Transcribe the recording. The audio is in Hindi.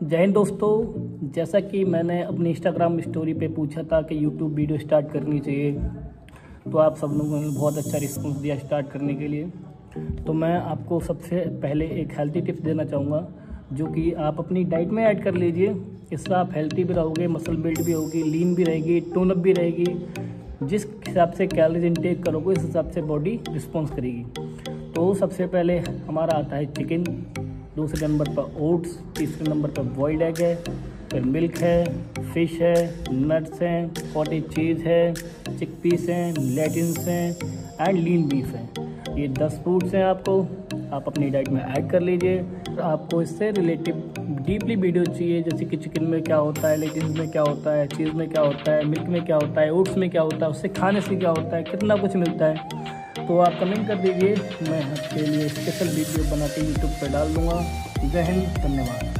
जय हिंद दोस्तों, जैसा कि मैंने अपनी इंस्टाग्राम स्टोरी पे पूछा था कि यूट्यूब वीडियो स्टार्ट करनी चाहिए तो आप सब लोगों ने बहुत अच्छा रिस्पॉन्स दिया स्टार्ट करने के लिए। तो मैं आपको सबसे पहले एक हेल्थी टिप्स देना चाहूँगा, जो कि आप अपनी डाइट में ऐड कर लीजिए। इससे आप हेल्थी भी रहोगे मसल बिल्ड भी होगी लीन भी रहेगी टोनअप भी रहेगी। जिस हिसाब से कैलरीज इनटेक करोगे, उस हिसाब से बॉडी रिस्पॉन्स करेगी। तो सबसे पहले हमारा आता है चिकन दूसरे नंबर पर ओट्स, तीसरे नंबर पर बॉइल्ड एग है, फिर मिल्क है, फ़िश है, नट्स हैं कॉटेज चीज़ है चिक पीस हैं, लेटिन्स हैं, एंड लीन बीफ हैं। ये दस फ्रूट्स हैं आपको, आप अपनी डाइट में ऐड कर लीजिए। आपको इससे रिलेटिव डीपली वीडियो चाहिए, जैसे कि चिकन में क्या होता है, लेटिन्स में क्या होता है, चीज़ में क्या होता है, मिल्क में क्या होता है, ओट्स में क्या होता है, उससे खाने से क्या होता है, कितना कुछ मिलता है। तो आप कमेंट कर दीजिए। मैं आपके लिए स्पेशल वीडियो बना के यूट्यूब पर डाल दूँगा। जय हिंद, धन्यवाद।